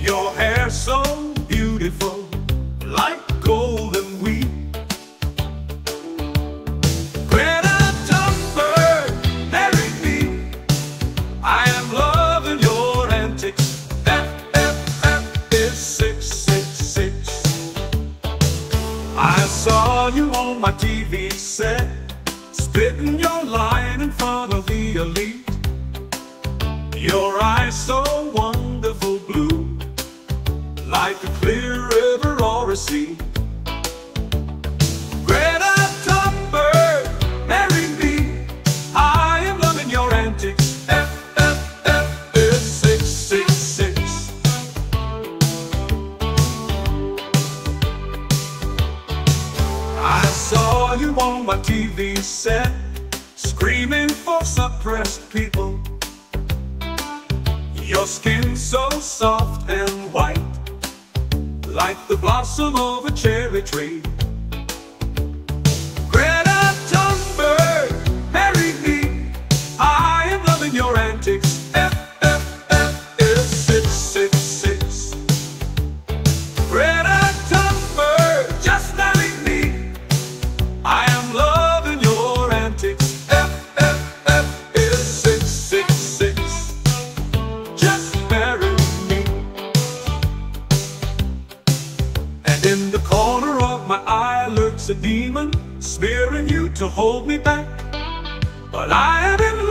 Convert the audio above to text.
Your hair so beautiful, like golden wheat. Greta Thunberg, marry me. I am loving your antics. F F F is six six six. I saw you on my TV set, spitting your Your eyes so wonderful blue, like a clear river or a sea. Greta Thunberg, marry me. I am loving your antics. F F F is six six six. I saw you on my TV set, screaming for suppressed people. Skin so soft and white, like the blossom of a cherry tree. In the corner of my eye lurks a demon, smearing you to hold me back. But I am in